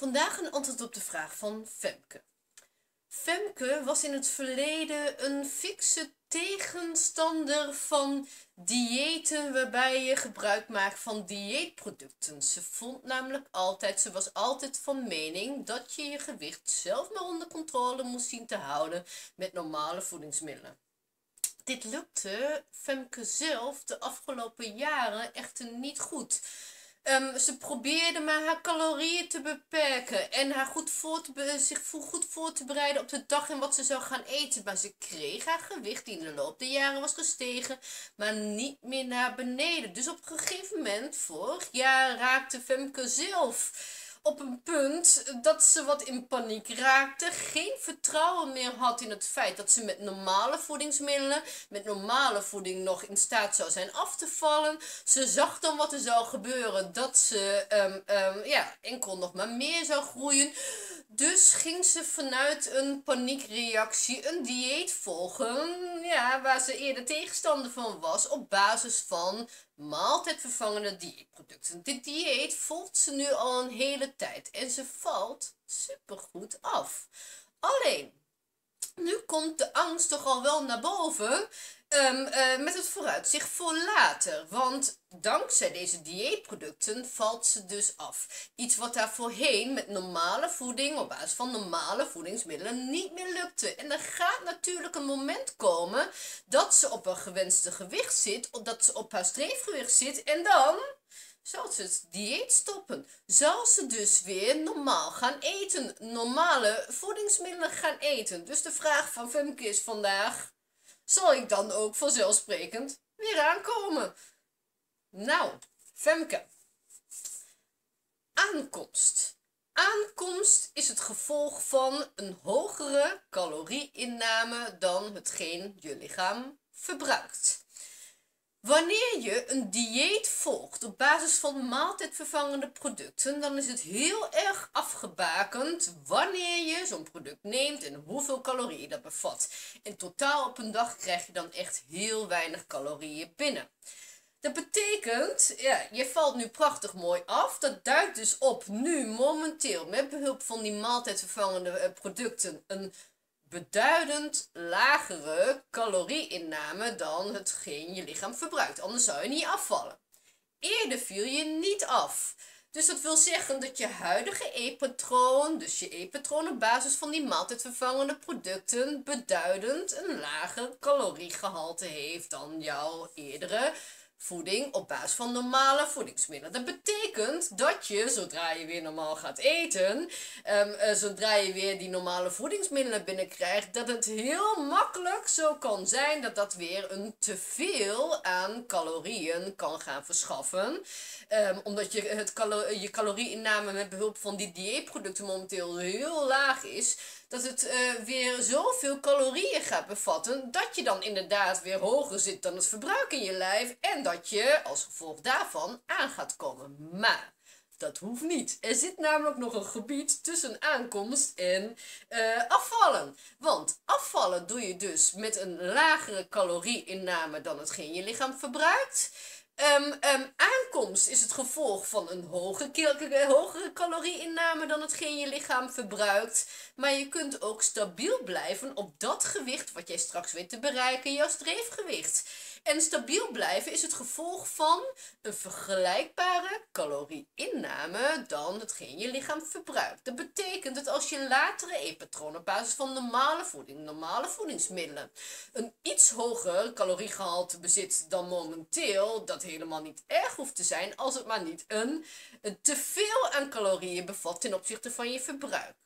Vandaag een antwoord op de vraag van Femke. Femke was in het verleden een fikse tegenstander van diëten waarbij je gebruik maakt van dieetproducten. Ze vond namelijk altijd, ze was altijd van mening dat je je gewicht zelf maar onder controle moest zien te houden met normale voedingsmiddelen. Dit lukte Femke zelf de afgelopen jaren echter niet goed. Um, ze probeerde maar haar calorieën te beperken en haar goed voor te zich goed voor te bereiden op de dag en wat ze zou gaan eten. Maar ze kreeg haar gewicht die in de loop der jaren was gestegen, maar niet meer naar beneden. Dus op een gegeven moment, vorig jaar, raakte Femke zelf op een punt dat ze wat in paniek raakte. Geen vertrouwen meer had in het feit dat ze met normale voedingsmiddelen, met normale voeding nog in staat zou zijn af te vallen. Ze zag dan wat er zou gebeuren, dat ze um, um, ja, enkel nog maar meer zou groeien. Dus ging ze vanuit een paniekreactie een dieet volgen, ja, waar ze eerder tegenstander van was, op basis van maaltijdvervangende dieetproducten. Dit dieet volgt ze nu al een hele tijd en ze valt supergoed af. Alleen, nu komt de angst toch al wel naar boven Um, uh, met het vooruitzicht voor later. Want dankzij deze dieetproducten valt ze dus af. Iets wat daar voorheen met normale voeding, op basis van normale voedingsmiddelen, niet meer lukte. En er gaat natuurlijk een moment komen dat ze op een gewenste gewicht zit, of dat ze op haar streefgewicht zit. En dan zal ze het dieet stoppen. Zal ze dus weer normaal gaan eten. Normale voedingsmiddelen gaan eten. Dus de vraag van Femke is vandaag zal ik dan ook vanzelfsprekend weer aankomen. Nou, Femke. Aankomst. Aankomst is het gevolg van een hogere calorieinname dan hetgeen je lichaam verbruikt. Wanneer je een dieet volgt op basis van maaltijdvervangende producten, dan is het heel erg afgebakend wanneer je zo'n product neemt en hoeveel calorieën dat bevat. In totaal op een dag krijg je dan echt heel weinig calorieën binnen. Dat betekent, ja, je valt nu prachtig mooi af. Dat duidt dus op nu momenteel met behulp van die maaltijdvervangende eh, producten een beduidend lagere calorieinname dan hetgeen je lichaam verbruikt. Anders zou je niet afvallen. Eerder viel je niet af. Dus dat wil zeggen dat je huidige eetpatroon, dus je eetpatroon op basis van die maaltijdvervangende producten, beduidend een lager caloriegehalte heeft dan jouw eerdere voeding op basis van normale voedingsmiddelen. Dat betekent dat je, zodra je weer normaal gaat eten, um, zodra je weer die normale voedingsmiddelen binnenkrijgt, dat het heel makkelijk zo kan zijn dat dat weer een teveel aan calorieën kan gaan verschaffen. Um, omdat je, het calo je calorieinname met behulp van die dieetproducten momenteel heel laag is dat het uh, weer zoveel calorieën gaat bevatten, dat je dan inderdaad weer hoger zit dan het verbruik in je lijf en dat je als gevolg daarvan aan gaat komen. Maar dat hoeft niet. Er zit namelijk nog een gebied tussen aankomst en uh, afvallen. Want afvallen doe je dus met een lagere calorieinname dan hetgeen je lichaam verbruikt. Um, um, aankomst is het gevolg van een hoge, hogere calorieinname dan hetgeen je lichaam verbruikt. Maar je kunt ook stabiel blijven op dat gewicht wat jij straks weet te bereiken, jouw streefgewicht. En stabiel blijven is het gevolg van een vergelijkbare calorieinname dan hetgeen je lichaam verbruikt. Dat betekent dat als je latere eetpatroon op basis van normale voeding, normale voedingsmiddelen, een iets hoger caloriegehalte bezit dan momenteel, dat helemaal niet erg hoeft te zijn als het maar niet een, een teveel aan calorieën bevat ten opzichte van je verbruik.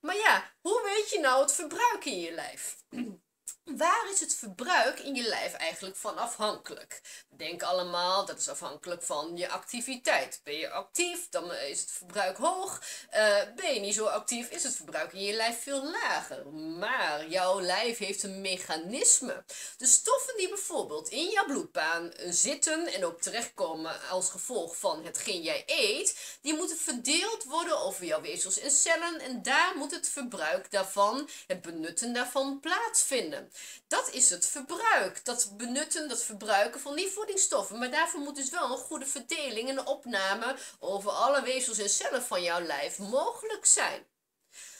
Maar ja, hoe weet je nou het verbruik in je lijf? Waar is het verbruik in je lijf eigenlijk van afhankelijk? We denken allemaal dat is afhankelijk van je activiteit. Ben je actief, dan is het verbruik hoog. Uh, ben je niet zo actief, is het verbruik in je lijf veel lager. Maar jouw lijf heeft een mechanisme. De stoffen die bijvoorbeeld in jouw bloedbaan zitten en ook terechtkomen als gevolg van hetgeen jij eet, die moeten verdeeld worden over jouw weefsels en cellen en daar moet het verbruik daarvan, het benutten daarvan plaatsvinden. Dat is het verbruik, dat benutten, dat verbruiken van die voedingsstoffen. Maar daarvoor moet dus wel een goede verdeling en opname over alle weefsels en cellen van jouw lijf mogelijk zijn.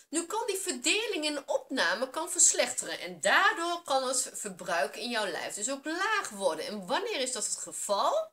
Nu kan die verdeling en opname kan verslechteren en daardoor kan het verbruik in jouw lijf dus ook laag worden. En wanneer is dat het geval?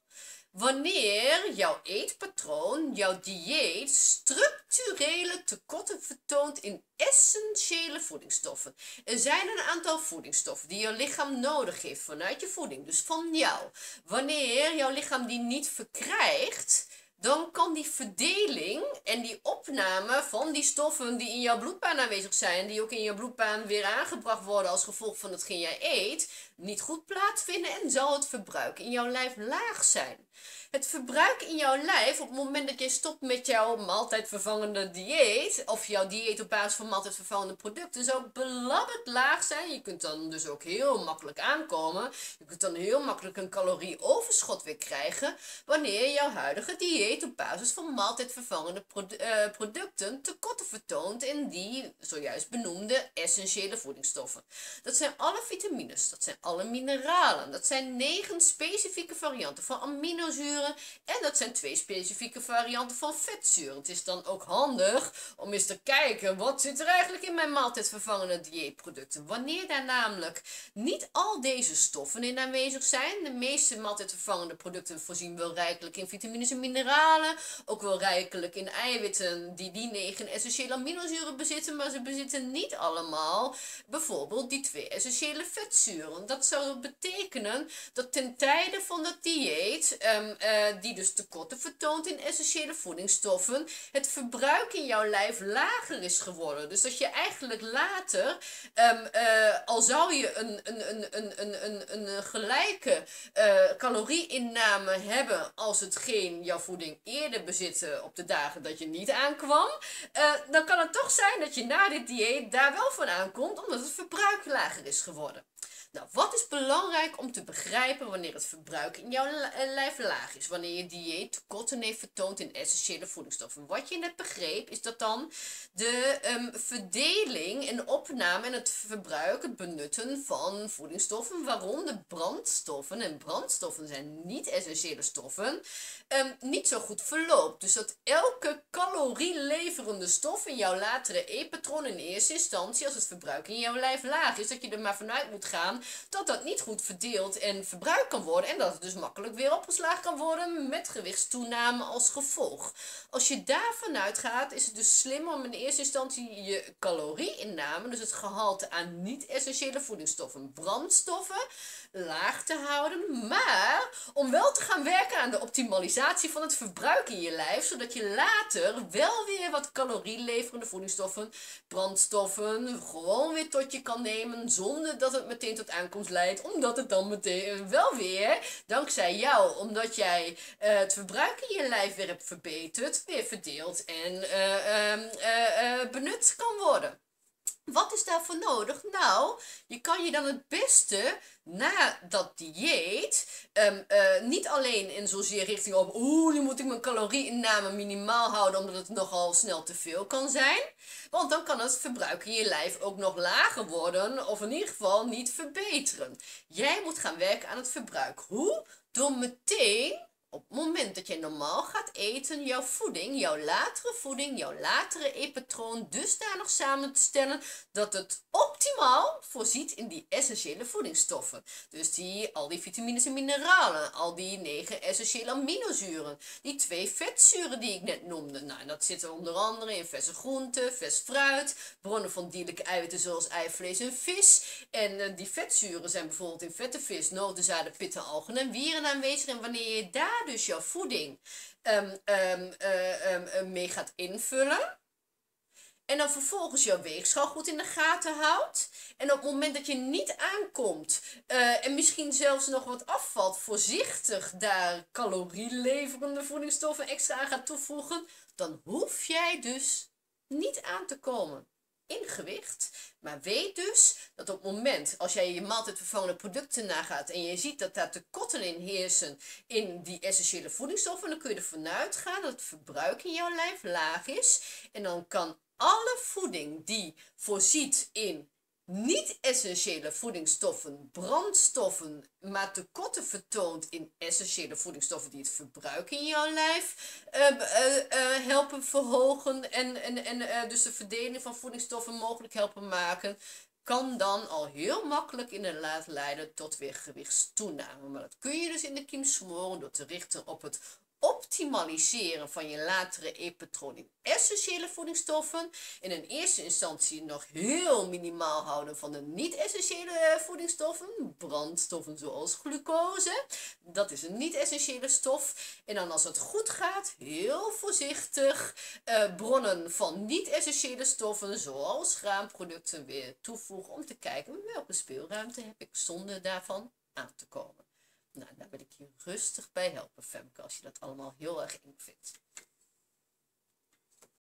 Wanneer jouw eetpatroon, jouw dieet, structurele tekorten vertoont in essentiële voedingsstoffen. Er zijn een aantal voedingsstoffen die je lichaam nodig heeft vanuit je voeding, dus van jou. Wanneer jouw lichaam die niet verkrijgt, dan kan die verdeling en die opname van die stoffen die in jouw bloedbaan aanwezig zijn, die ook in je bloedbaan weer aangebracht worden als gevolg van hetgeen jij eet, niet goed plaatsvinden en zal het verbruik in jouw lijf laag zijn. Het verbruik in jouw lijf op het moment dat je stopt met jouw maaltijdvervangende dieet, of jouw dieet op basis van maaltijdvervangende producten, zal belabberd laag zijn. Je kunt dan dus ook heel makkelijk aankomen. Je kunt dan heel makkelijk een calorieoverschot weer krijgen, wanneer jouw huidige dieet op basis van maaltijdvervangende uh, producten tekorten vertoont in die zojuist benoemde essentiële voedingsstoffen. Dat zijn alle vitamines, dat zijn alle mineralen, dat zijn negen specifieke varianten van aminozuren en dat zijn twee specifieke varianten van vetzuren. Het is dan ook handig om eens te kijken wat zit er eigenlijk in mijn maaltijdvervangende dieetproducten. Wanneer daar namelijk niet al deze stoffen in aanwezig zijn. De meeste maaltijdvervangende producten voorzien wel rijkelijk in vitamines en mineralen. Ook wel rijkelijk in eiwitten die die negen essentiële aminozuren bezitten. Maar ze bezitten niet allemaal bijvoorbeeld die twee essentiële vetzuren. Dat zou betekenen dat ten tijde van dat dieet um, uh, die dus tekorten vertoont in essentiële voedingsstoffen, het verbruik in jouw lijf lager is geworden. Dus dat je eigenlijk later, um, uh, al zou je een, een, een, een, een, een, gelijke uh, calorieinname hebben als hetgeen jouw voeding eerder bezitte op de dagen dat je niet aankwam, dan kan het toch zijn dat je na dit dieet daar wel van aankomt, omdat het verbruik lager is geworden. Nou, wat is belangrijk om te begrijpen wanneer het verbruik in jouw eh, lijf laag is? Wanneer je dieet tekorten heeft vertoond in essentiële voedingsstoffen. Wat je net begreep is dat dan de um, verdeling en opname en het verbruik, het benutten van voedingsstoffen, waaronder brandstoffen, en brandstoffen zijn niet essentiële stoffen, um, niet zo goed verloopt. Dus dat elke calorieleverende stof in jouw latere eetpatroon in eerste instantie, als het verbruik in jouw lijf laag is, dat je er maar vanuit moet gaan dat dat niet goed verdeeld en verbruikt kan worden. En dat het dus makkelijk weer opgeslagen kan worden met gewichtstoename als gevolg. Als je daarvan uitgaat, is het dus slim om in eerste instantie je calorieinname, dus het gehalte aan niet-essentiële voedingsstoffen, brandstoffen, laag te houden. Maar om wel te gaan werken aan de optimalisatie van het verbruik in je lijf, zodat je later wel weer wat calorieleverende voedingsstoffen, brandstoffen, gewoon weer tot je kan nemen, zonder dat het meteen tot aankomst leidt, omdat het dan meteen wel weer, dankzij jou, omdat jij uh, het verbruik in je lijf weer hebt verbeterd, weer verdeeld en uh, benut kan worden. Wat is daarvoor nodig? Nou, je kan je dan het beste na dat dieet um, uh, niet alleen in zozeer richting op, oeh, nu moet ik mijn calorieinname minimaal houden omdat het nogal snel te veel kan zijn. Want dan kan het verbruik in je lijf ook nog lager worden of in ieder geval niet verbeteren. Jij moet gaan werken aan het verbruik. Hoe? Door meteen op het moment dat je normaal gaat eten, jouw voeding, jouw latere voeding, jouw latere eetpatroon dusdanig samen te stellen dat het optimaal voorziet in die essentiële voedingsstoffen. Dus die, al die vitamines en mineralen, al die negen essentiële aminozuren, die twee vetzuren die ik net noemde. Nou, dat zitten onder andere in verse groenten, vers fruit, bronnen van dierlijke eiwitten zoals ei, vlees en vis. En uh, die vetzuren zijn bijvoorbeeld in vette vis, noten, zaden, pitten, algen en wieren aanwezig. En wanneer je daar dus jouw voeding um, um, uh, mee gaat invullen. En dan vervolgens jouw weegschaal goed in de gaten houdt. En op het moment dat je niet aankomt uh, en misschien zelfs nog wat afvalt, voorzichtig daar calorieleverende voedingsstoffen extra aan gaat toevoegen, dan hoef jij dus niet aan te komen in gewicht. Maar weet dus dat op het moment als jij je maaltijdvervangende producten nagaat en je ziet dat daar tekorten in heersen in die essentiële voedingsstoffen, dan kun je ervan uitgaan dat het verbruik in jouw lijf laag is. En dan kan alle voeding die voorziet in niet-essentiële voedingsstoffen, brandstoffen, maar tekorten vertoont in essentiële voedingsstoffen die het verbruik in jouw lijf uh, uh, uh, helpen verhogen en, en, en dus de verdeling van voedingsstoffen mogelijk helpen maken, kan dan al heel makkelijk inderdaad leiden tot weer gewichtstoename. Maar dat kun je dus in de kiem smoren door te richten op het optimaliseren van je latere eetpatroon in essentiële voedingsstoffen. In een eerste instantie nog heel minimaal houden van de niet-essentiële voedingsstoffen. Brandstoffen zoals glucose. Dat is een niet-essentiële stof. En dan als het goed gaat, heel voorzichtig eh, bronnen van niet-essentiële stoffen zoals graanproducten weer toevoegen. Om te kijken welke speelruimte heb ik zonder daarvan aan te komen. Nou, daar wil ik je rustig bij helpen, Femke, als je dat allemaal heel erg eng vindt.